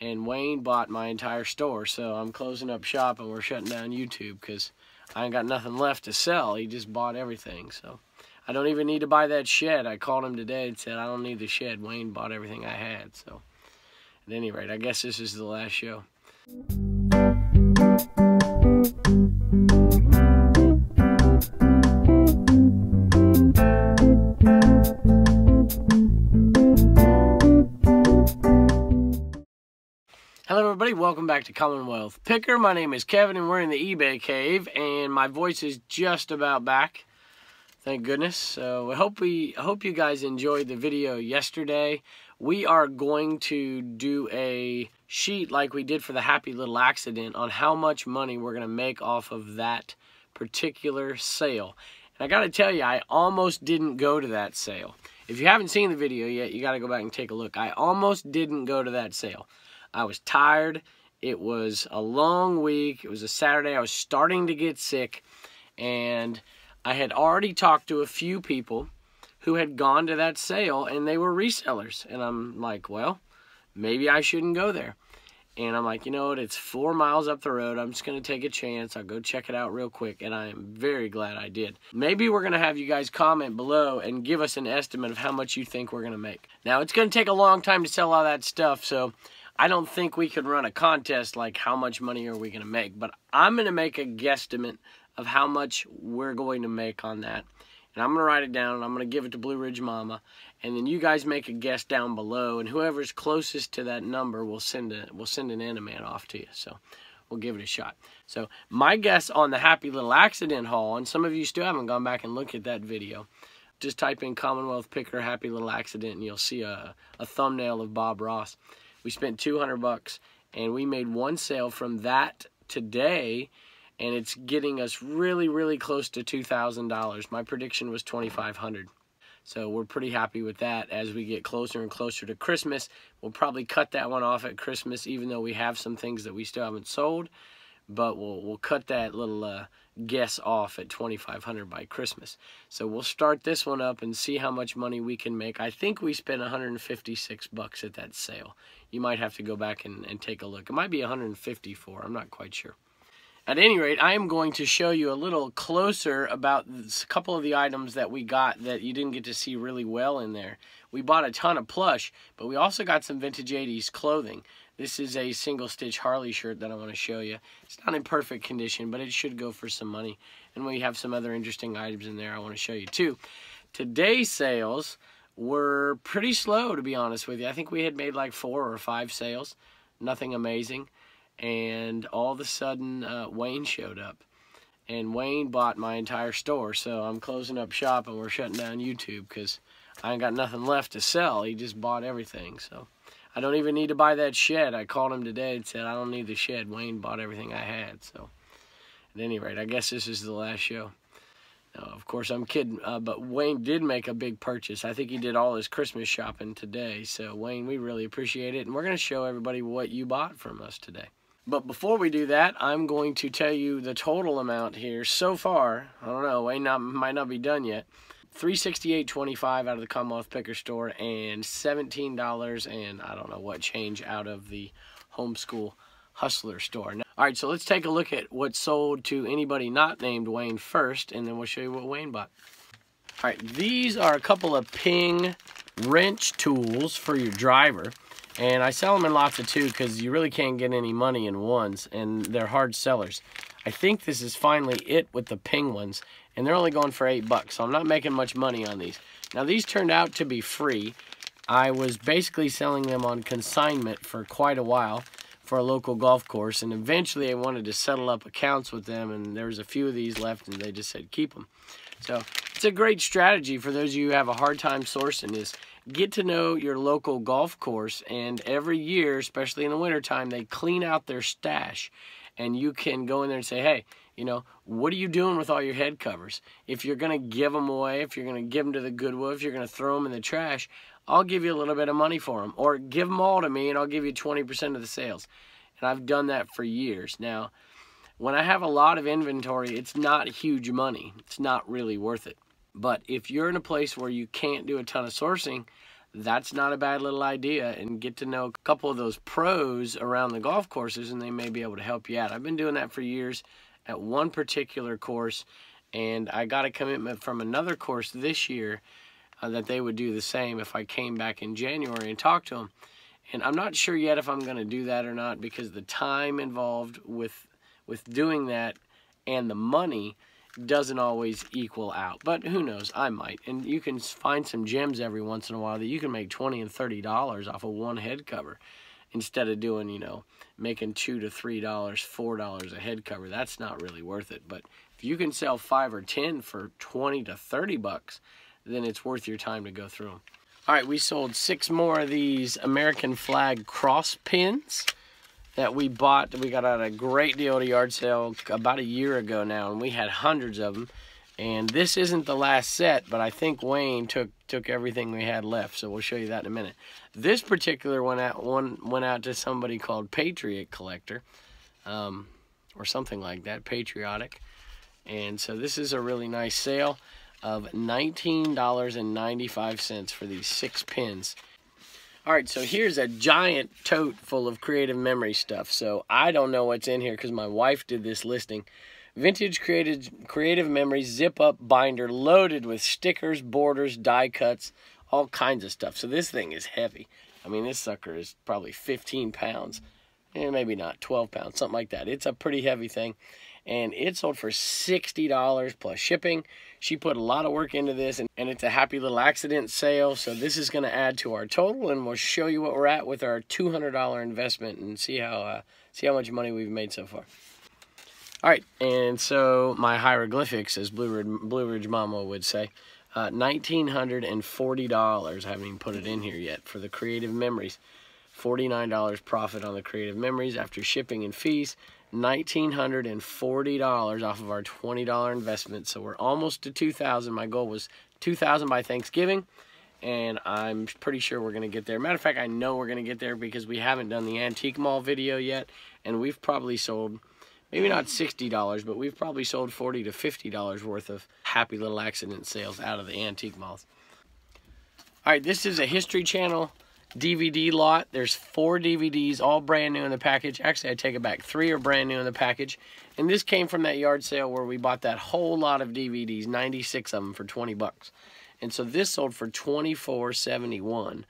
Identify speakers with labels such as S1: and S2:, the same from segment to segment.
S1: and Wayne bought my entire store. So I'm closing up shop and we're shutting down YouTube because I ain't got nothing left to sell. He just bought everything. So I don't even need to buy that shed. I called him today and said I don't need the shed. Wayne bought everything I had. So at any rate, I guess this is the last show. Everybody, welcome back to Commonwealth Picker. My name is Kevin and we're in the eBay cave and my voice is just about back. Thank goodness. So I hope we I hope you guys enjoyed the video yesterday. We are going to do a sheet like we did for the happy little accident on how much money we're going to make off of that particular sale. And I got to tell you, I almost didn't go to that sale. If you haven't seen the video yet, you got to go back and take a look. I almost didn't go to that sale. I was tired. It was a long week. It was a Saturday. I was starting to get sick. And I had already talked to a few people who had gone to that sale and they were resellers. And I'm like, well, maybe I shouldn't go there. And I'm like, you know what? It's four miles up the road. I'm just going to take a chance. I'll go check it out real quick. And I am very glad I did. Maybe we're going to have you guys comment below and give us an estimate of how much you think we're going to make. Now, it's going to take a long time to sell all that stuff. So I don't think we could run a contest like how much money are we going to make, but I'm going to make a guesstimate of how much we're going to make on that. And I'm going to write it down and I'm going to give it to Blue Ridge Mama. And then you guys make a guess down below and whoever's closest to that number will send a will send an Eneman off to you. So we'll give it a shot. So my guess on the Happy Little Accident haul, and some of you still haven't gone back and looked at that video, just type in Commonwealth Picker Happy Little Accident and you'll see a, a thumbnail of Bob Ross. We spent 200 bucks and we made one sale from that today and it's getting us really really close to $2,000. My prediction was 2500. So we're pretty happy with that as we get closer and closer to Christmas. We'll probably cut that one off at Christmas even though we have some things that we still haven't sold, but we'll we'll cut that little uh, guess off at 2500 by Christmas. So we'll start this one up and see how much money we can make. I think we spent 156 bucks at that sale. You might have to go back and, and take a look. It might be 154. I'm not quite sure. At any rate, I am going to show you a little closer about a couple of the items that we got that you didn't get to see really well in there. We bought a ton of plush, but we also got some vintage 80s clothing. This is a single stitch Harley shirt that I want to show you. It's not in perfect condition, but it should go for some money. And we have some other interesting items in there I want to show you too. Today's sales were pretty slow, to be honest with you. I think we had made like four or five sales. Nothing amazing. And all of a sudden, uh, Wayne showed up. And Wayne bought my entire store, so I'm closing up shop and we're shutting down YouTube because I ain't got nothing left to sell. He just bought everything, so... I don't even need to buy that shed. I called him today and said I don't need the shed. Wayne bought everything I had. So, at any rate, I guess this is the last show. Now, of course, I'm kidding, uh, but Wayne did make a big purchase. I think he did all his Christmas shopping today. So, Wayne, we really appreciate it. And we're going to show everybody what you bought from us today. But before we do that, I'm going to tell you the total amount here so far. I don't know, Wayne not, might not be done yet. 368.25 out of the Commonwealth Picker store and $17 and I don't know what change out of the homeschool hustler store. Now, all right, so let's take a look at what sold to anybody not named Wayne first and then we'll show you what Wayne bought. All right, these are a couple of Ping wrench tools for your driver. And I sell them in lots of two because you really can't get any money in ones and they're hard sellers. I think this is finally it with the Ping ones and they're only going for eight bucks. So I'm not making much money on these. Now these turned out to be free. I was basically selling them on consignment for quite a while for a local golf course and eventually I wanted to settle up accounts with them and there was a few of these left and they just said keep them. So it's a great strategy for those of you who have a hard time sourcing is get to know your local golf course and every year, especially in the wintertime, they clean out their stash and you can go in there and say, hey, you know, what are you doing with all your head covers? If you're going to give them away, if you're going to give them to the Goodwill, if you're going to throw them in the trash, I'll give you a little bit of money for them. Or give them all to me and I'll give you 20% of the sales. And I've done that for years. Now, when I have a lot of inventory, it's not huge money. It's not really worth it. But if you're in a place where you can't do a ton of sourcing, that's not a bad little idea and get to know a couple of those pros around the golf courses and they may be able to help you out. I've been doing that for years at one particular course and I got a commitment from another course this year uh, that they would do the same if I came back in January and talked to them. And I'm not sure yet if I'm going to do that or not because the time involved with with doing that and the money doesn't always equal out. But who knows? I might. And you can find some gems every once in a while that you can make 20 and $30 off of one head cover instead of doing, you know, making 2 to $3, $4 a head cover. That's not really worth it. But if you can sell 5 or 10 for 20 to 30 bucks, then it's worth your time to go through them. All right, we sold six more of these American flag cross pins that we bought. We got at a great deal at a yard sale about a year ago now, and we had hundreds of them. And this isn't the last set, but I think Wayne took took everything we had left, so we'll show you that in a minute. This particular one out one went out to somebody called Patriot Collector, um, or something like that, patriotic. And so this is a really nice sale of $19.95 for these six pins. All right, so here's a giant tote full of creative memory stuff. So I don't know what's in here because my wife did this listing. Vintage creative, creative memories zip up binder loaded with stickers, borders, die cuts, all kinds of stuff. So this thing is heavy. I mean, this sucker is probably 15 pounds. Eh, maybe not, 12 pounds, something like that. It's a pretty heavy thing and it sold for $60 plus shipping. She put a lot of work into this and, and it's a happy little accident sale. So this is going to add to our total and we'll show you what we're at with our $200 investment and see how, uh, see how much money we've made so far. All right, and so my hieroglyphics, as Blue Ridge, Blue Ridge Mama would say, uh, $1,940. I haven't even put it in here yet for the Creative Memories. $49 profit on the Creative Memories after shipping and fees. $1,940 off of our $20 investment. So we're almost to 2000 My goal was 2000 by Thanksgiving. And I'm pretty sure we're going to get there. Matter of fact, I know we're going to get there because we haven't done the Antique Mall video yet. And we've probably sold, maybe not $60, but we've probably sold 40 to $50 worth of happy little accident sales out of the Antique Malls. All right, this is a History Channel DVD lot. There's four DVDs, all brand new in the package. Actually, I take it back. Three are brand new in the package. And this came from that yard sale where we bought that whole lot of DVDs, 96 of them for 20 bucks. And so this sold for 24.71.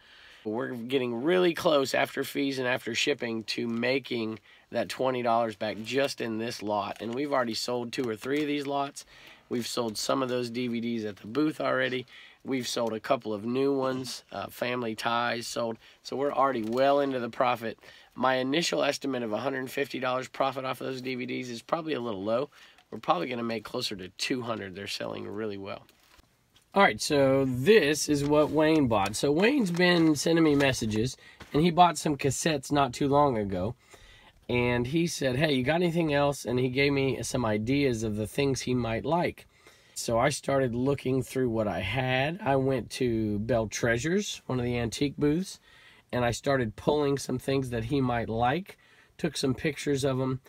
S1: We're getting really close after fees and after shipping to making that $20 back just in this lot. And we've already sold two or three of these lots. We've sold some of those DVDs at the booth already. We've sold a couple of new ones, uh, Family Ties sold. So we're already well into the profit. My initial estimate of $150 profit off of those DVDs is probably a little low. We're probably going to make closer to 200. They're selling really well. All right, so this is what Wayne bought. So Wayne's been sending me messages, and he bought some cassettes not too long ago. And he said, hey, you got anything else? And he gave me some ideas of the things he might like. So I started looking through what I had. I went to Bell Treasures, one of the antique booths, and I started pulling some things that he might like. Took some pictures of them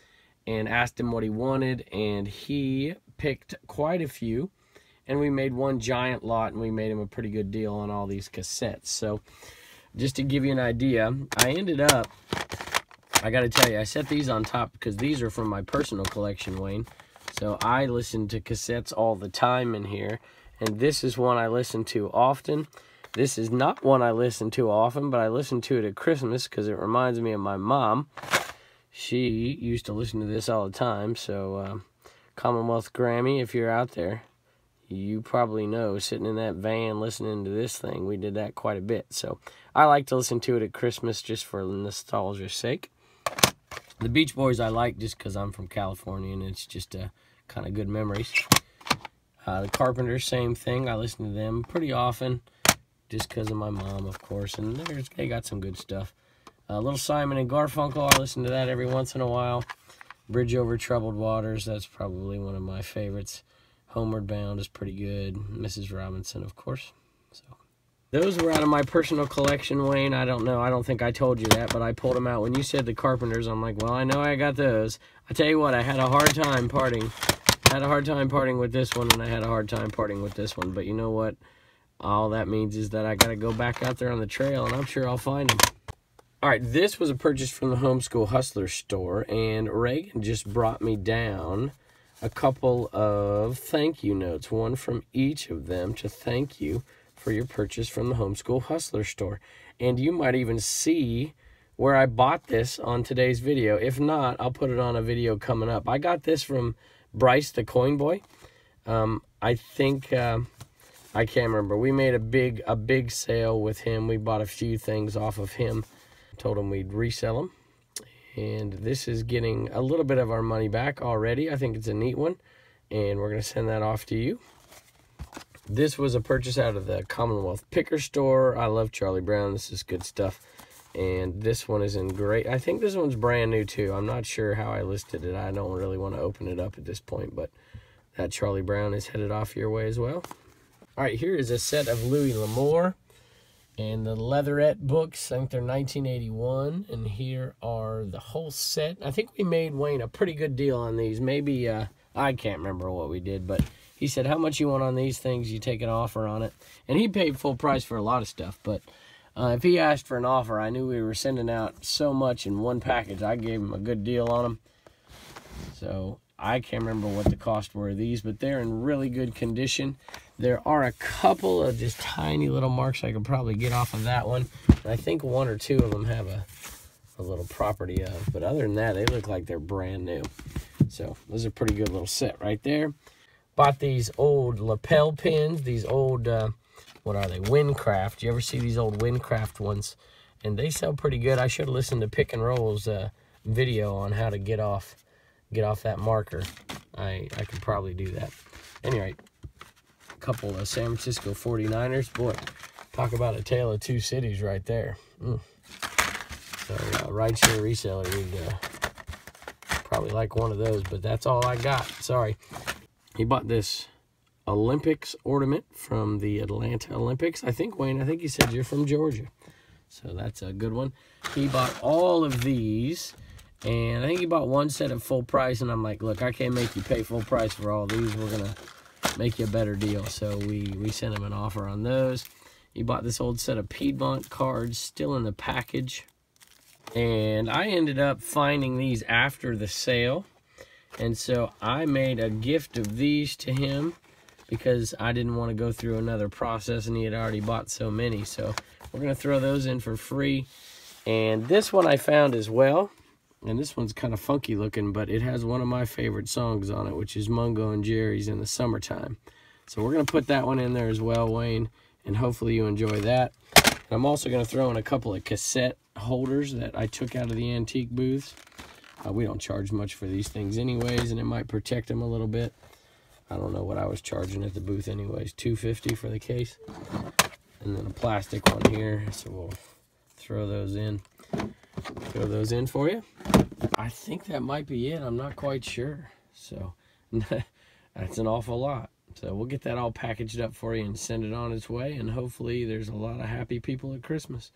S1: and asked him what he wanted, and he picked quite a few. And we made one giant lot, and we made him a pretty good deal on all these cassettes. So just to give you an idea, I ended up, I got to tell you, I set these on top because these are from my personal collection, Wayne. So I listen to cassettes all the time in here. And this is one I listen to often. This is not one I listen to often, but I listen to it at Christmas because it reminds me of my mom. She used to listen to this all the time. So, uh, Commonwealth Grammy, if you're out there, you probably know sitting in that van listening to this thing. We did that quite a bit. So, I like to listen to it at Christmas just for nostalgia's sake. The Beach Boys I like just because I'm from California and it's just a kind of good memories. Uh, the Carpenters, same thing. I listen to them pretty often just because of my mom, of course. And they got some good stuff. Uh, Little Simon and Garfunkel, I listen to that every once in a while. Bridge Over Troubled Waters, that's probably one of my favorites. Homeward Bound is pretty good. Mrs. Robinson, of course. So Those were out of my personal collection, Wayne. I don't know. I don't think I told you that, but I pulled them out. When you said the Carpenters, I'm like, well, I know I got those. I tell you what, I had a hard time parting I had a hard time parting with this one, and I had a hard time parting with this one. But you know what? all that means is that I got to go back out there on the trail, and I'm sure I'll find them. All right, this was a purchase from the Homeschool Hustler store, and Reagan just brought me down a couple of thank you notes, one from each of them to thank you for your purchase from the Homeschool Hustler store. And you might even see where I bought this on today's video. If not, I'll put it on a video coming up. I got this from Bryce the Coin Boy. Um, I think uh, I can't remember. We made a big a big sale with him. We bought a few things off of him. Told him we'd resell them. And this is getting a little bit of our money back already. I think it's a neat one. And we're going to send that off to you. This was a purchase out of the Commonwealth Picker Store. I love Charlie Brown. This is good stuff. And this one is in great. I think this one's brand new too. I'm not sure how I listed it. I don't really want to open it up at this point. But that Charlie Brown is headed off your way as well. All right, here is a set of Louis L'Amour and the Leatherette books. I think they're 1981. And here are the whole set. I think we made Wayne a pretty good deal on these. Maybe, uh, I can't remember what we did, but he said, how much you want on these things? You take an offer on it. And he paid full price for a lot of stuff, but uh, if he asked for an offer, I knew we were sending out so much in one package. I gave him a good deal on them. So I can't remember what the cost were of these, but they're in really good condition. There are a couple of just tiny little marks I could probably get off of that one. I think one or two of them have a, a little property of, but other than that, they look like they're brand new. So those are pretty good little set right there. Bought these old lapel pins, these old, uh, what are they, WinCraft. You ever see these old WinCraft ones? And they sell pretty good. I should have listened to Pick and Roll's uh, video on how to get off get off that marker. I, I could probably do that. Anyway, couple of San Francisco 49ers. Boy, talk about a tale of two cities right there. Mm. So, uh, rideshare reseller, you'd uh, probably like one of those, but that's all I got. Sorry. He bought this Olympics ornament from the Atlanta Olympics. I think, Wayne, I think he said you're from Georgia. So that's a good one. He bought all of these and I think he bought one set at full price, and I'm like, look, I can't make you pay full price for all these. We're going to make you a better deal. So we, we sent him an offer on those. He bought this old set of Piedmont cards, still in the package. And I ended up finding these after the sale. And so I made a gift of these to him because I didn't want to go through another process and he had already bought so many. So we're going to throw those in for free. And this one I found as well. And this one's kind of funky looking, but it has one of my favorite songs on it, which is Mungo and Jerry's in the summertime. So we're going to put that one in there as well, Wayne, and hopefully you enjoy that. And I'm also going to throw in a couple of cassette holders that I took out of the antique booths. Uh, we don't charge much for these things anyways, and it might protect them a little bit. I don't know what I was charging at the booth anyways. 250 for the case. And then a plastic one here, so we'll throw those in. Throw those in for you. I think that might be it. I'm not quite sure. So that's an awful lot. So we'll get that all packaged up for you and send it on its way. And hopefully there's a lot of happy people at Christmas.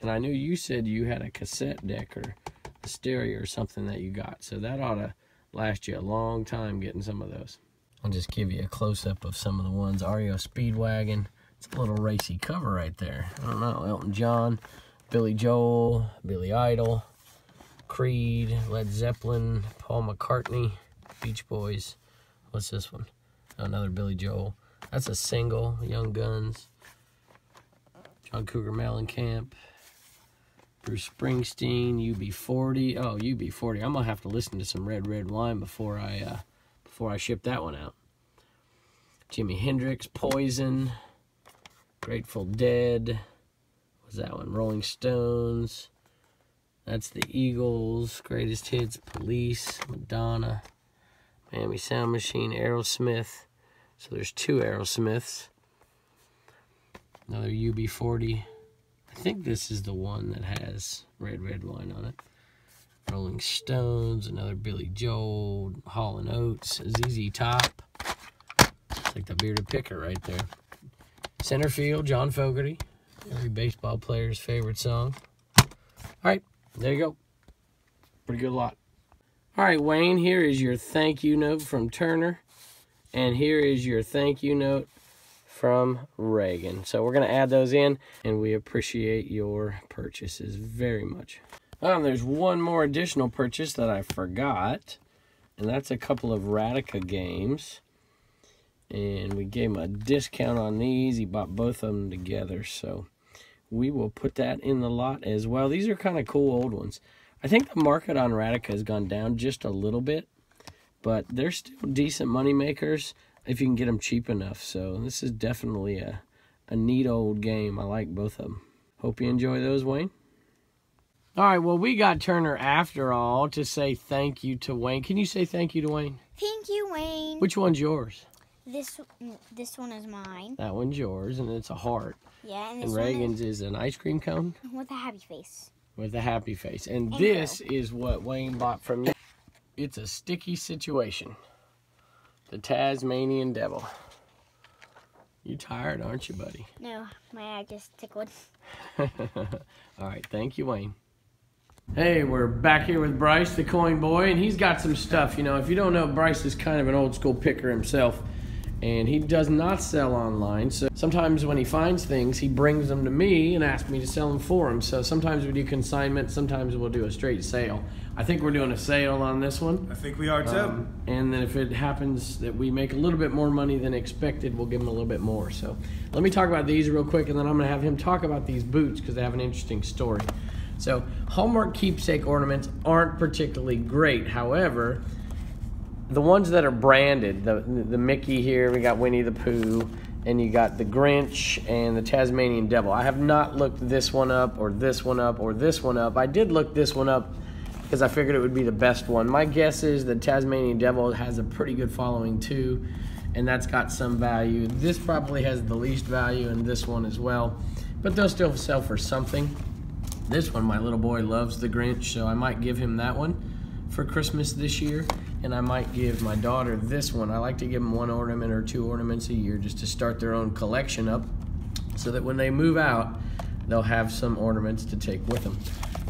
S1: And I knew you said you had a cassette deck or a stereo or something that you got. So that ought to last you a long time getting some of those. I'll just give you a close-up of some of the ones. REO Speedwagon. It's a little racy cover right there. I don't know. Elton John. Billy Joel, Billy Idol, Creed, Led Zeppelin, Paul McCartney, Beach Boys. What's this one? Another Billy Joel. That's a single, Young Guns. John Cougar Mellencamp. Bruce Springsteen, UB40. Oh, UB40. I'm gonna have to listen to some Red Red Wine before I uh, before I ship that one out. Jimi Hendrix, Poison, Grateful Dead was that one? Rolling Stones. That's the Eagles. Greatest Hits. Police. Madonna. Miami Sound Machine. Aerosmith. So there's two Aerosmiths. Another UB40. I think this is the one that has red, red wine on it. Rolling Stones. Another Billy Joel. Hall & Oates. ZZ Top. It's like the bearded picker right there. Center field, John Fogerty. Every baseball player's favorite song. All right, there you go. Pretty good lot. All right, Wayne, here is your thank you note from Turner. And here is your thank you note from Reagan. So we're going to add those in, and we appreciate your purchases very much. Um, there's one more additional purchase that I forgot, and that's a couple of Radica games. And we gave him a discount on these. He bought both of them together, so we will put that in the lot as well. These are kind of cool old ones. I think the market on Radica has gone down just a little bit, but they're still decent money makers if you can get them cheap enough. So this is definitely a, a neat old game. I like both of them. Hope you enjoy those, Wayne. All right, well, we got Turner after all to say thank you to Wayne. Can you say thank you to Wayne?
S2: Thank you, Wayne.
S1: Which one's yours?
S2: This this one is mine.
S1: That one's yours, and it's a heart.
S2: Yeah, and,
S1: and Reagan's is, is, an ice cream cone
S2: with a happy face.
S1: With a happy face, and, and this is what Wayne bought from you. It's a sticky situation. The Tasmanian Devil. You tired, aren't you, buddy?
S2: No, my eye just tickled.
S1: All right, thank you, Wayne. Hey, we're back here with Bryce, the coin boy, and he's got some stuff. You know, if you don't know, Bryce is kind of an old school picker himself and he does not sell online. So sometimes when he finds things, he brings them to me and asks me to sell them for him. So sometimes we do consignment, sometimes we'll do a straight sale. I think we're doing a sale on this one.
S3: I think we are too. Um,
S1: and then if it happens that we make a little bit more money than expected, we'll give him a little bit more. So let me talk about these real quick, and then I'm going to have him talk about these boots because they have an interesting story. So Hallmark keepsake ornaments aren't particularly great. However, the ones that are branded, the the Mickey here, we got Winnie the Pooh, and you got the Grinch and the Tasmanian Devil. I have not looked this one up or this one up or this one up. I did look this one up because I figured it would be the best one. My guess is the Tasmanian Devil has a pretty good following too, and that's got some value. This probably has the least value, and this one as well, but they'll still sell for something. This one, my little boy loves the Grinch, so I might give him that one for Christmas this year and I might give my daughter this one. I like to give them one ornament or two ornaments a year just to start their own collection up so that when they move out, they'll have some ornaments to take with them.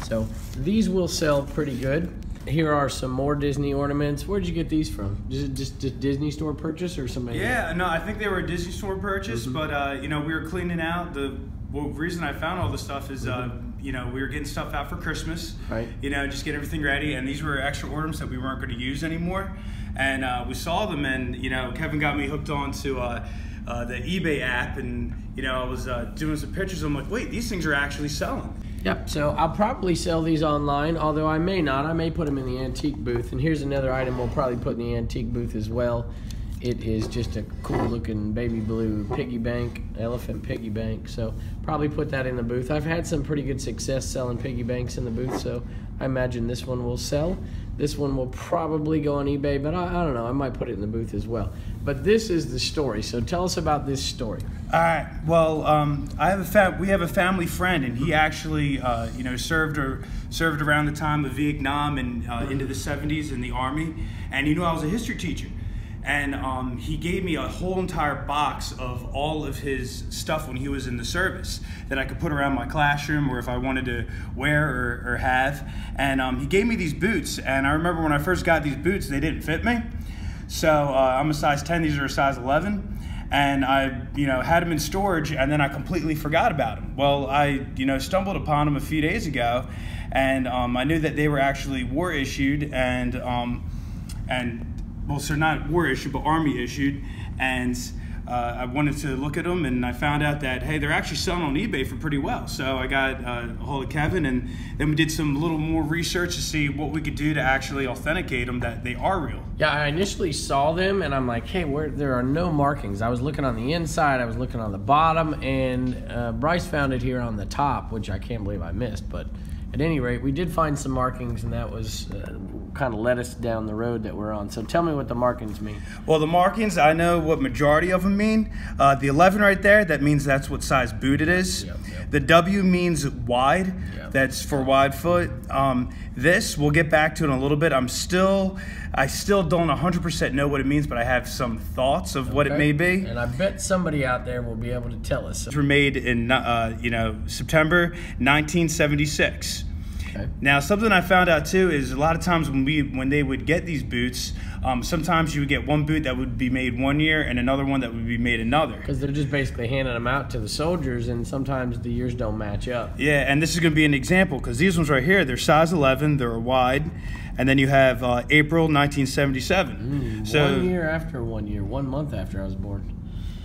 S1: So these will sell pretty good. Here are some more Disney ornaments. Where'd you get these from? Is it just a Disney store purchase or something?
S3: Yeah, no, I think they were a Disney store purchase, mm -hmm. but uh, you know we were cleaning out the well, the reason I found all this stuff is, uh, you know, we were getting stuff out for Christmas.
S1: Right.
S3: You know, just get everything ready, and these were extra ornaments that we weren't going to use anymore. And uh, we saw them, and you know, Kevin got me hooked on to uh, uh, the eBay app, and you know, I was uh, doing some pictures. I'm like, wait, these things are actually selling.
S1: Yep. So I'll probably sell these online, although I may not. I may put them in the antique booth. And here's another item we'll probably put in the antique booth as well. It is just a cool looking baby blue piggy bank, elephant piggy bank. So probably put that in the booth. I've had some pretty good success selling piggy banks in the booth, so I imagine this one will sell. This one will probably go on eBay, but I, I don't know. I might put it in the booth as well. But this is the story. So tell us about this story.
S3: All right. Well, um, I have a fam- we have a family friend, and he actually, uh, you know, served or served around the time of Vietnam and uh, into the 70s in the army. And you know, I was a history teacher and um, he gave me a whole entire box of all of his stuff when he was in the service that I could put around my classroom or if I wanted to wear or, or have. And um, he gave me these boots, and I remember when I first got these boots, they didn't fit me. So uh, I'm a size 10; these are a size 11 and I, you know, had them in storage, and then I completely forgot about them. Well, I, you know, stumbled upon them a few days ago, and um, I knew that they were actually war issued, and um, and well, sir, not war issued, but Army issued, and uh, I wanted to look at them, and I found out that hey, they're actually selling on eBay for pretty well. So I got uh, a hold of Kevin, and then we did some little more research to see what we could do to actually authenticate them that they are real.
S1: Yeah, I initially saw them, and I'm like, hey, where there are no markings. I was looking on the inside, I was looking on the bottom, and uh, Bryce found it here on the top, which I can't believe I missed, but at any rate, we did find some markings, and that was uh, kind of led us down the road that we're on. So tell me what the markings mean.
S3: Well, the markings, I know what majority of them mean. Uh, the 11 right there, that means that's what size boot it is. Yep, yep. The W means wide. Yep. That's for wide foot. Um, this, we'll get back to in a little bit. I'm still, I still don't 100% know what it means, but I have some thoughts of okay. what it may be.
S1: And I bet somebody out there will be able to tell us.
S3: These were made in, uh, you know, September 1976. Okay. Now, something I found out too is a lot of times when we when they would get these boots, Um, sometimes you would get one boot that would be made one year and another one that would be made another.
S1: Because they're just basically handing them out to the soldiers, and sometimes the years don't match up.
S3: Yeah, and this is going to be an example because these ones right here, they're size 11, they're wide, and then you have uh, April 1977. so
S1: one year after one year, one month after I was born.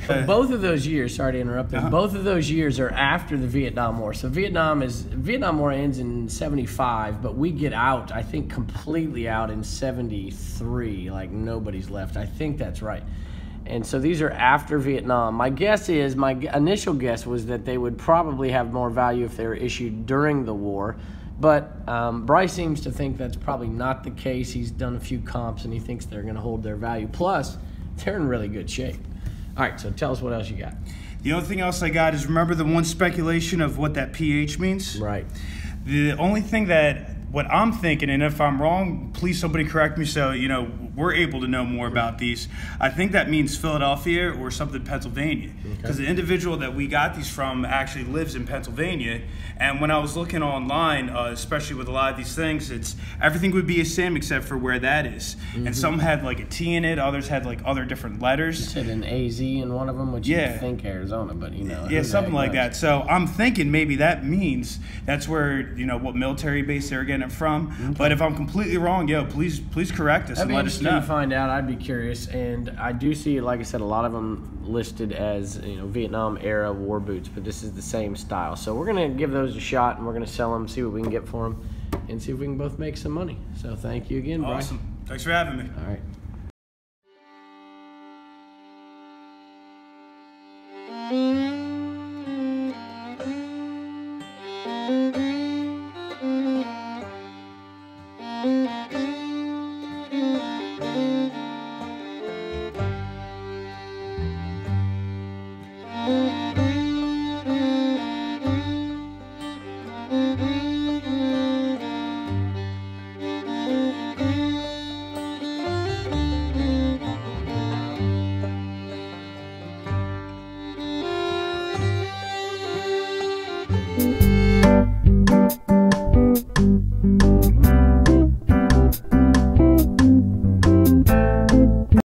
S1: But both of those years, sorry to interrupt,
S3: Uh-huh.
S1: both of those years are after the Vietnam War. So Vietnam is Vietnam War ends in '75, but we get out, I think, completely out in '73. Like nobody's left. I think that's right. And so these are after Vietnam. My guess is my initial guess was that they would probably have more value if they were issued during the war. But um, Bryce seems to think that's probably not the case. He's done a few comps and he thinks they're going to hold their value. Plus, they're in really good shape. All right, so tell us what else you got.
S3: the only thing else I got is remember the one speculation of what that pH means?
S1: Right.
S3: The only thing that what I'm thinking, and if I'm wrong, please somebody correct me so you know we're able to know more about these. I think that means Philadelphia or something Pennsylvania, because the individual that we got these from actually lives in Pennsylvania. And when I was looking online, uh, especially with a lot of these things, it's everything would be the same except for where that is.
S1: Mm-hmm.
S3: And some had like a T in it, others had like other different letters.
S1: Said an AZ in one of them, which you
S3: Yeah.
S1: think Arizona, but you know.
S3: Yeah, something
S1: heck
S3: like that. So I'm thinking maybe that means that's where you know what military base they're getting it from. But if I'm completely wrong, yo, please please correct us
S1: That'd
S3: and let us
S1: interesting to find out. I'd be curious, and I do see, like I said, a lot of them listed as you know Vietnam era war boots, but this is the same style. So we're gonna give those a shot, and we're gonna sell them, see what we can get for them, and see if we can both make some money. So thank you again, Brian.
S3: Awesome. Thanks for having me.
S1: All right.